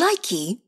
Likey